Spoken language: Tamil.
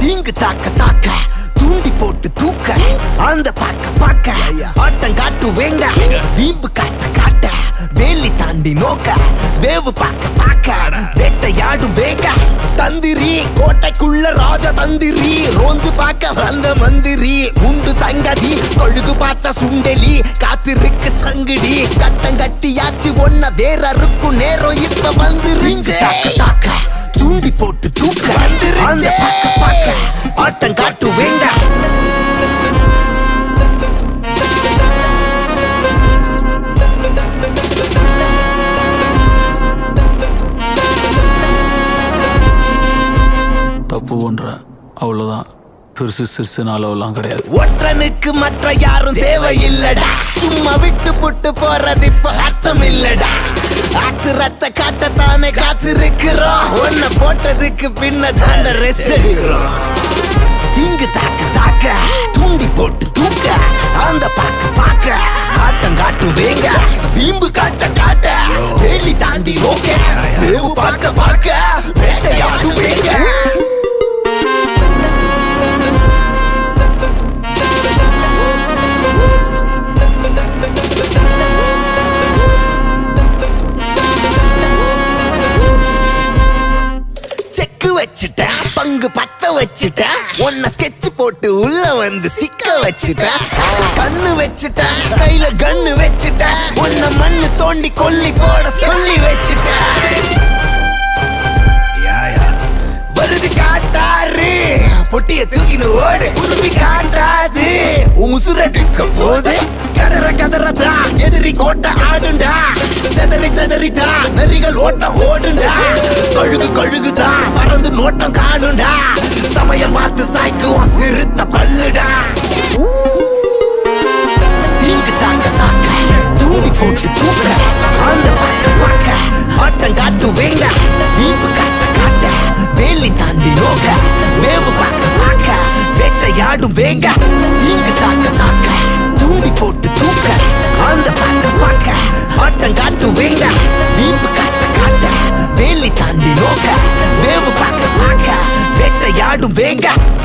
தீங்கு தாக்க தாக்க தூண்டி போட்டு தூக்க அந்த பாக்க பாக்க ஆட்டம் காட்டு வேங்க வீம்பு காட்ட காட்ட வேலி தாண்டி நோக்க வேவு பார்க்க பார்க்க. கோட்டைக்குள்ள ராஜ தந்திரி ரோந்து பார்க்க வந்த மந்திரி உண்டு சங்கதி கொழுகு பார்த்த சுண்டெலி காத்திருக்கு சங்கிடி கட்டம் கட்டியாச்சு ஒன்ன வேற இருக்கும் நேரம் இப்ப தாக்க தூண்டி போட்டு தூக்க. பாக்க ஆட்டம் காட்டு வேண்டாம் தப்பு அவ்வளோதான் பெருசு சிறுசுன்னு அளவெல்லாம் கிடையாது. ஒற்றனுக்கு மற்ற யாரும் தேவையில்லடா. சும்மா விட்டு புட்டு போறது இப்ப அர்த்தம் இல்லடா காத்து ரத்த காட்டத்தானே காத்திருக்கிறோம். ஒன்ன போட்டதுக்கு பின்ன தாண்ட ரெஸ்ட் எடுக்கிறோம். தீங்கு தாக்க தாக்க தூண்டி போட்டு தூக்க அந்த பாக்க பாக்க ஆட்டம் காட்டும் வேங்க. வீம்பு காட்ட காட்ட வேலி தாண்டி ஓகே தேவு பார்க்க பார்க்க. வச்சுட்டேன் பங்கு பத்த வச்சுட்டேன் உன்னை ஸ்கெட்ச் போட்டு உள்ள வந்து சிக்க வச்சுட்டேன் கண்ணு வச்சுட்டேன் கையில கண்ணு வச்சுட்டேன் உன்னை மண்ணு தோண்டி கொல்லி போட சொல்லி வச்சுட்டேன் வருது காட்டாரு பொட்டிய தூக்கின்னு ஓடு. உருவி காட்டாது. உசுரடிக்க போது கதற கதறதா? எதிரி கோட்டை ஆடுண்டா? செதறி செதறிதா நெறிகள் ஓட்டம் ஓடுண்டா? கழுகு கழுகுதா பறந்து நோட்டம் காணுண்டா சமயம் பார்த்து சாய்க்குவோம் சிறுத்த பல்லுடா. தீங்கு தாக்க தாக்க தூங்கி போட்டு தூக்க அந்த பாக்க பார்க்க ஆட்டம் காட்டு வேங்க வீம்பு காட்ட காட்ட வேலி தாண்டி நோக்க. வேவு பார்க்க பார்க்க வேட்டையாடும் வேங்க தீங்கு தாக்க தாக்க தூங்கி போட்டு தூக்க. அந்த பாக்க பார்க்க ஆட்டம் காட்டு வேங்க Vega.